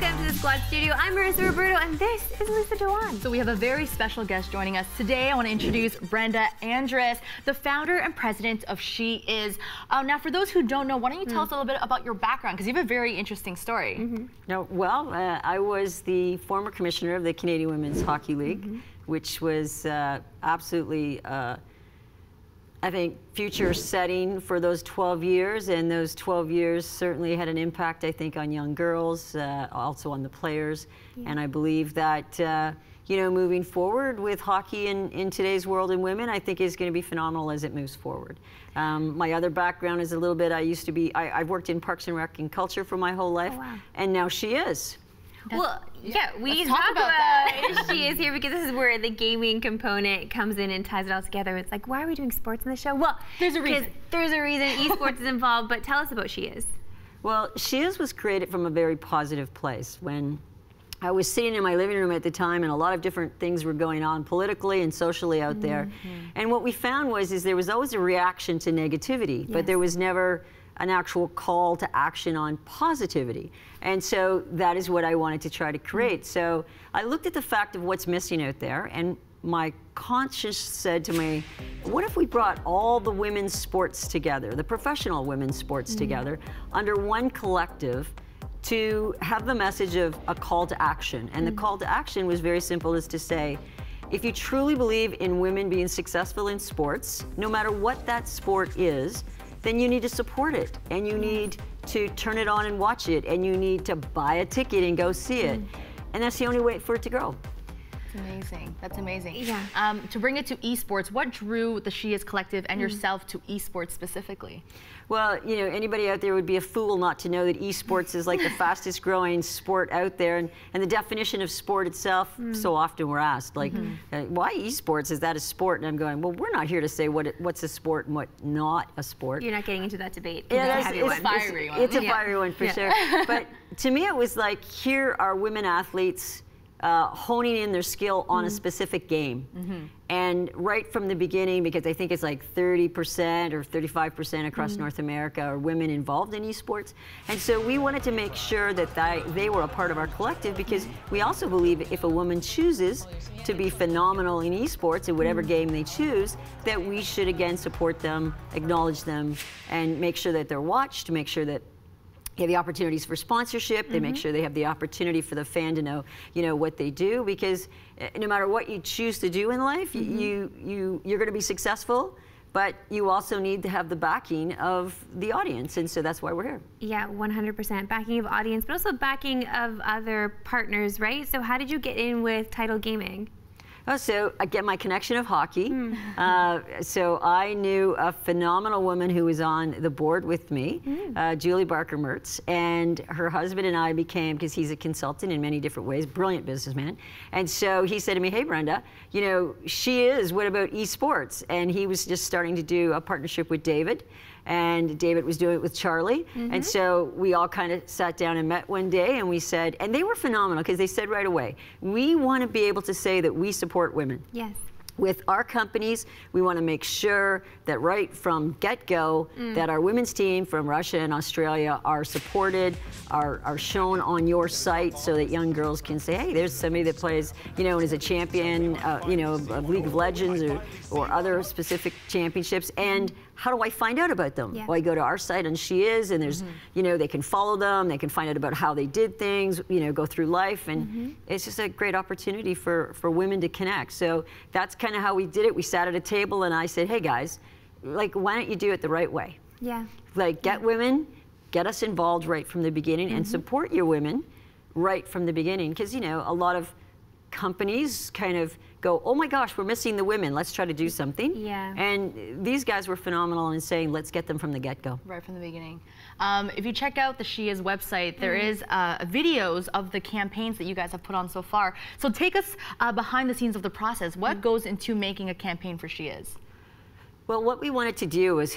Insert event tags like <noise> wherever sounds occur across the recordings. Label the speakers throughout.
Speaker 1: Welcome to the Squad Studio. I'm Marissa Roberto, and this is Lisa Doan.
Speaker 2: So we have a very special guest joining us today. I want to introduce Brenda Andress, the founder and president of She Is. Uh, now, for those who don't know, why don't you tell mm. us a little bit about your background? Because you have a very interesting story. Mm
Speaker 3: -hmm. no, well, uh, I was the former commissioner of the Canadian Women's Hockey League, mm -hmm. which was uh, absolutely uh, I think, future setting for those 12 years, and those 12 years certainly had an impact, I think, on young girls, uh, also on the players. Yeah. And I believe that, uh, you know, moving forward with hockey in, in today's world and women, I think is going to be phenomenal as it moves forward. Um, my other background is a little bit, I used to be, I, have worked in Parks and Rec and culture for my whole life, oh, wow. and now she is.
Speaker 1: That's, well, yeah, we need to talk, talk about, about <laughs> she is here because this is where the gaming component comes in and ties it all together. It's like, why are we doing sports in the show? Well,
Speaker 2: there's a reason.
Speaker 1: There's a reason esports is involved, but tell us about She Is.
Speaker 3: Well, She Is was created from a very positive place when I was sitting in my living room at the time and a lot of different things were going on politically and socially out mm -hmm. there. Mm-hmm. And what we found was is there was always a reaction to negativity, yes. but there was never an actual call to action on positivity. And so that is what I wanted to try to create. So I looked at the fact of what's missing out there and my conscience said to me, what if we brought all the women's sports together, the professional women's sports mm -hmm. together, under one collective to have the message of a call to action. And mm -hmm. the call to action was very simple is to say, if you truly believe in women being successful in sports, no matter what that sport is, then you need to support it and you need to turn it on and watch it and you need to buy a ticket and go see it. Mm. And that's the only way for it to grow.
Speaker 2: That's amazing. That's amazing. Yeah. Um, to bring it to esports, what drew the She Is Collective and mm. yourself to esports specifically?
Speaker 3: Well, you know, anybody out there would be a fool not to know that esports is like the <laughs> fastest growing sport out there. And, and the definition of sport itself, mm. so often we're asked, like, mm -hmm. uh, why esports? Is that a sport? And I'm going, well, we're not here to say what it, what's a sport and what not a sport.
Speaker 1: You're not getting into that debate.
Speaker 3: Yeah, it's, it's, fiery it's, it's, a fiery one for yeah. sure. but to me, it was like, here are women athletes uh, honing in their skill on mm -hmm. a mm-hmm. specific game. Mm -hmm. And right from the beginning, because I think it's like 30% or 35% across mm -hmm. North America are women involved in esports. And so we wanted to make sure that they, they were a part of our collective because we also believe if a woman chooses to be phenomenal in esports in whatever mm-hmm. game they choose, that we should again support them, acknowledge them, and make sure that they're watched, to make sure that they have the opportunities for sponsorship. They mm -hmm. make mm-hmm. sure they have the opportunity for the fan to know, you know, what they do. Because eh, no matter what you choose to do in life, mm -hmm. you you you're going to be successful. But you also need to have the backing of the audience, and so that's why we're here.
Speaker 1: Yeah, 100% backing of audience, but also backing of other partners, right? So how did you get in with Tiidal Gaming?
Speaker 3: Oh, so I get my connection of hockey. Mm. Uh, so I knew a phenomenal woman who was on the board with me, mm. uh, Julie Barker Mertz, and her husband and I became, because he's a consultant in many different ways, brilliant businessman. And so he said to me, hey, Brenda, you know, she is, what about esports? And he was just starting to do a partnership with David and David was doing it with Charlie. Mm -hmm. And mm-hmm. so we all kind of sat down and met one day and we said, and they were phenomenal because they said right away, we want to be able to say that we support women.
Speaker 1: Yes
Speaker 3: with our companies, we want to make sure that right from get-go, mm. that our women's team from Russia and Australia are supported, are, are shown on your site so that young girls can say, hey, there's somebody that plays, you know, and is a champion, uh, you know, of League of Legends or, or other specific championships. And how do I find out about them? Yeah. Well, I go to our site and she is, and there's, mm -hmm. you know, they can follow them, they can find out about how they did things, you know, go through life, and mm -hmm. it's just a great opportunity for, for women to connect. So that's kind of how we did it. We sat at a table and I said, hey guys, like, why don't you do it the right way?
Speaker 1: Yeah.
Speaker 3: Like, get yeah. women, get us involved right from the beginning, mm -hmm. and mm-hmm. support your women right from the beginning. Because, you know, a lot of companies kind of go, oh my gosh, we're missing the women. Let's try to do something.
Speaker 1: Yeah.
Speaker 3: And these guys were phenomenal in saying, let's get them from the get-go.
Speaker 2: Right from the beginning. Um, if you check out the She Is website, there mm. is uh, videos of the campaigns that you guys have put on so far. So take us uh, behind the scenes of the process. What mm. goes into making a campaign for She Is?
Speaker 3: Well, what we wanted to do was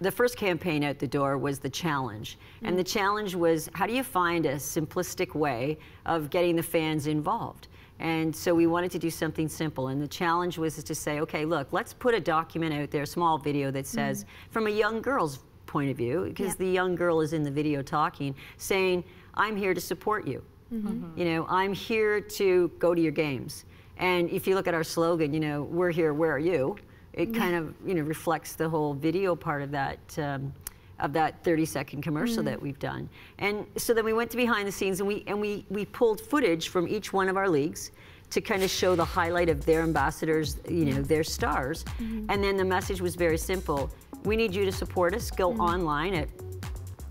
Speaker 3: the first campaign out the door was the challenge. Mm. And the challenge was how do you find a simplistic way of getting the fans involved? And so we wanted to do something simple. And the challenge was to say, okay, look, let's put a document out there, a small video that says, mm from a young girl's point of view, because the young girl is in the video talking, saying, I'm here to support you. You know, I'm here to go to your games. And if you look at our slogan, you know, we're here, where are you? It kind of, you know, reflects the whole video part of that. Um, of that 30 second commercial mm. that we've done. And so then we went to behind the scenes and we and we we pulled footage from each one of our leagues to kind of show the highlight of their ambassadors, you know, their stars. Mm-hmm. And then the message was very simple. We need you to support us. Go mm. online at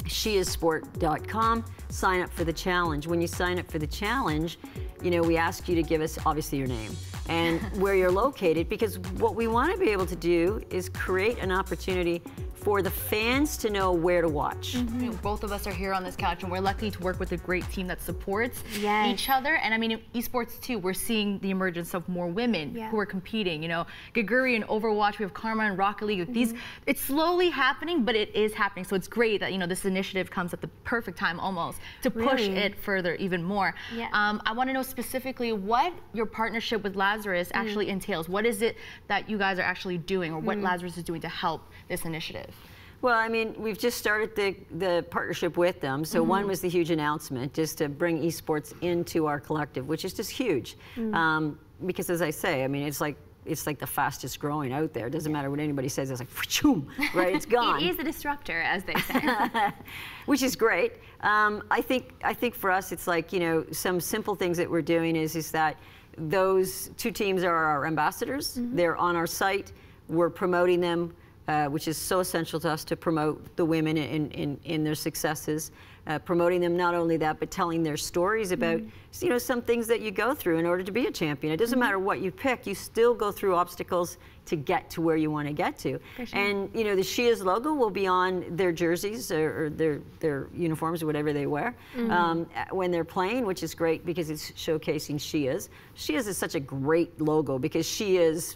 Speaker 3: sheissport.com, sign up for the challenge. When you sign up for the challenge, you know, we ask you to give us obviously your name and <laughs> where you're located because what we want to be able to do is create an opportunity for the fans to know where to watch.
Speaker 2: You know, both of us are here on this couch and we're lucky to work with a great team that supports
Speaker 1: Yes.
Speaker 2: each other. And I mean, in esports too, we're seeing the emergence of more women
Speaker 1: Yeah.
Speaker 2: who are competing. You know, Geguri and Overwatch, we have Karma and Rocket League. These, mm-hmm. it's slowly happening, but it is happening. So it's great that, you know, this initiative comes at the perfect time almost to push
Speaker 1: Really?
Speaker 2: it further even more.
Speaker 1: Yeah.
Speaker 2: Um, I want to know specifically what your partnership with Lazarus mm. actually entails. What is it that you guys are actually doing or what mm. Lazarus is doing to help this initiative?
Speaker 3: Well, I mean, we've just started the, the partnership with them. So one was the huge announcement, just to bring esports into our collective, which is just huge. Um, because as I say, I mean, it's like it's like the fastest growing out there. It doesn't matter what anybody says. It's like, choom, right? It's <laughs> gone.
Speaker 1: It is a disruptor, as they say. <laughs>
Speaker 3: which is great. Um, I think I think for us, it's like you know some simple things that we're doing is is that those two teams are our ambassadors. They're on our site. We're promoting them, uh, which is so essential to us to promote the women in in, in their successes. Uh, promoting them not only that, but telling their stories about you know some things that you go through in order to be a champion. It doesn't matter what you pick; you still go through obstacles to get to where you want to get to.
Speaker 1: sure.
Speaker 3: And you know, the She Is logo will be on their jerseys or, or their their uniforms or whatever they wear um, uh, when they're playing, which is great because it's showcasing She Is. Shias is such a great logo because she is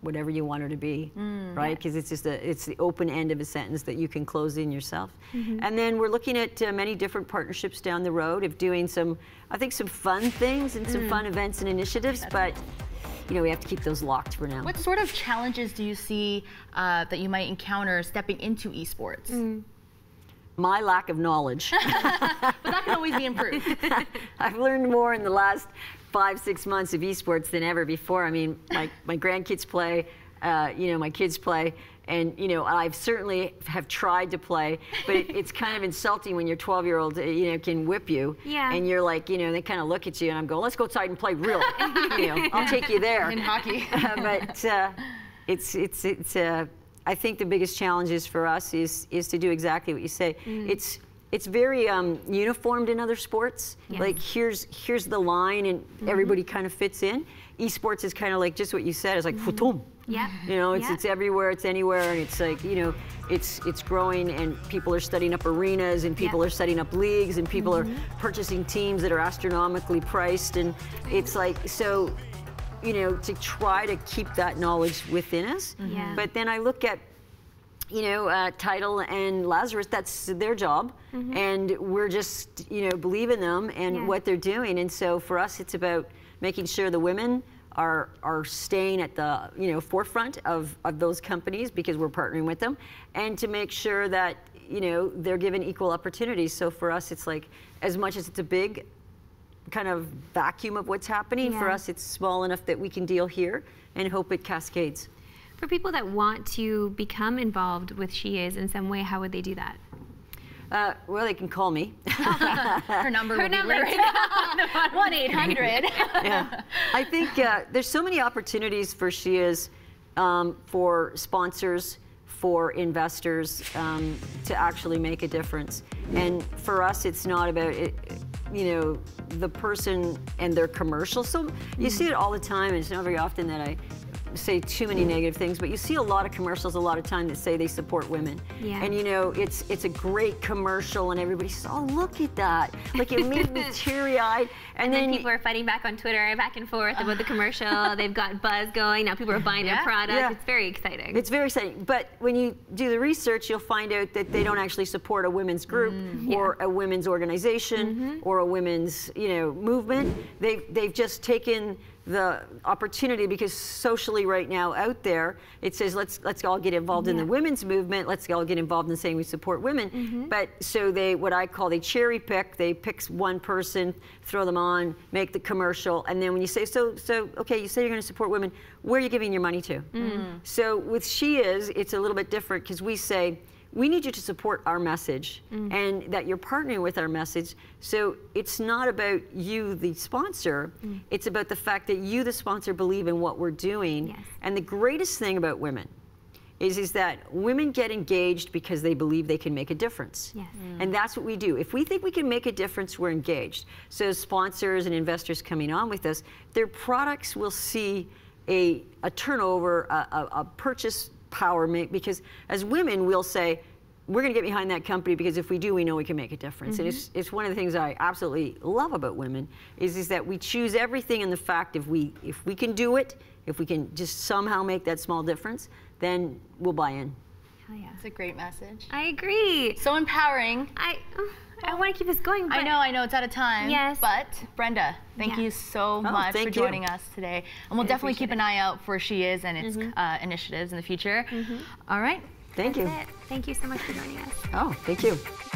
Speaker 3: whatever you want her to be, right? Because it's just a, it's the open end of a sentence that you can close in yourself. And then we're looking at uh, many different partnerships down the road of doing some, I think, some fun things and some fun events and initiatives, but you know, we have to keep those locked for now.
Speaker 2: What sort of challenges do you see uh, that you might encounter stepping into esports?
Speaker 3: My lack of knowledge. <laughs>
Speaker 2: But that can always be improved. <laughs>
Speaker 3: I've learned more in the last five, six months of esports than ever before. I mean, my, my grandkids play, uh, you know, my kids play, and, you know, I've certainly have tried to play, but it, it's kind of insulting when your 12 year old, you know, can whip you.
Speaker 1: Yeah.
Speaker 3: And you're like, you know, they kind of look at you, and I'm going, let's go outside and play real. <laughs> you know, I'll take you there.
Speaker 2: In hockey. <laughs>
Speaker 3: but uh, it's it's it's uh, I think the biggest challenge is for us is is to do exactly what you say. It's it's very um, uniformed in other sports. Like here's here's the line, and mm-hmm. everybody kind of fits in. Esports is kind of like just what you said. It's like mm-hmm. futum.
Speaker 1: Yeah.
Speaker 3: You know, it's
Speaker 1: Yeah.
Speaker 3: it's everywhere, it's anywhere, and it's like you know, it's it's growing, and people are setting up arenas, and people
Speaker 1: Yeah.
Speaker 3: are setting up leagues, and people are mm-hmm. purchasing teams that are astronomically priced, and it's like so you know, to try to keep that knowledge within us.
Speaker 1: Yeah.
Speaker 3: But then I look at, you know, uh, Tiidal and Lazarus, that's their job. And we're just, you know, believe in them and
Speaker 1: Yeah.
Speaker 3: what they're doing. And so for us, it's about making sure the women are, are staying at the, you know, forefront of, of those companies because we're partnering with them. And to make sure that, you know, they're given equal opportunities. So for us, it's like, as much as it's a big kind of vacuum of what's happening. For us, it's small enough that we can deal here and hope it cascades.
Speaker 1: For people that want to become involved with She Is in some way, how would they do that?
Speaker 3: Uh, well, they can call me. <laughs>
Speaker 2: Her number
Speaker 1: Her
Speaker 2: will
Speaker 1: number.
Speaker 2: be linked. <laughs> One eight hundred.
Speaker 3: yeah. I think uh, there's so many opportunities for She Is, um, for sponsors, for investors um, to actually make a difference. And for us, it's not about it, you know, the person and their commercial. So you see it all the time, and it's not very often that I say too many negative things, but you see a lot of commercials a lot of time that say they support women.
Speaker 1: Yeah.
Speaker 3: And you know, it's it's a great commercial and everybody says, "Oh, look at that." Like it made me <laughs> teary-eyed.
Speaker 1: And then people are fighting back on Twitter, back and forth about the commercial. <laughs> They've got buzz going. Now people are buying
Speaker 2: Yeah.
Speaker 1: their product.
Speaker 3: Yeah.
Speaker 1: It's very exciting.
Speaker 3: It's very exciting. But when you do the research, you'll find out that they don't actually support a women's group mm-hmm. or a women's organization mm-hmm. or a women's, you know, movement. They've, they've just taken the opportunity because socially right now out there it says let's let's all get involved yeah. in the women's movement let's all get involved in saying we support women mm-hmm. but so they what i call they cherry pick they pick one person throw them on make the commercial and then when you say so so okay you say you're going to support women where are you giving your money to mm. so with she is it's a little bit different because we say we need you to support our message mm. and that you're partnering with our message. So it's not about you, the sponsor, mm. it's about the fact that you, the sponsor, believe in what we're doing. Yes. And the greatest thing about women is, is that women get engaged because they believe they can make a difference. Yes. Mm. And that's what we do. If we think we can make a difference, we're engaged. So sponsors and investors coming on with us, their products will see a, a turnover, a, a, a purchase power make because as women we'll say we're going to get behind that company because if we do we know we can make a difference mm-hmm. and it's, it's one of the things i absolutely love about women is, is that we choose everything in the fact if we if we can do it if we can just somehow make that small difference then we'll buy in
Speaker 2: Hell yeah. It's a great message.
Speaker 1: I agree.
Speaker 2: So empowering.
Speaker 1: I I want to keep this going.
Speaker 2: I know, I know, it's out of time.
Speaker 1: Yes.
Speaker 2: But Brenda, thank yeah. you so oh, much for joining you. us today. And we'll I definitely keep an eye out for She Is and its mm -hmm. uh, initiatives in the future. Mm -hmm. All right.
Speaker 3: Thank
Speaker 1: That's
Speaker 3: you.
Speaker 1: It. Thank you so much for joining us.
Speaker 3: Oh, thank you.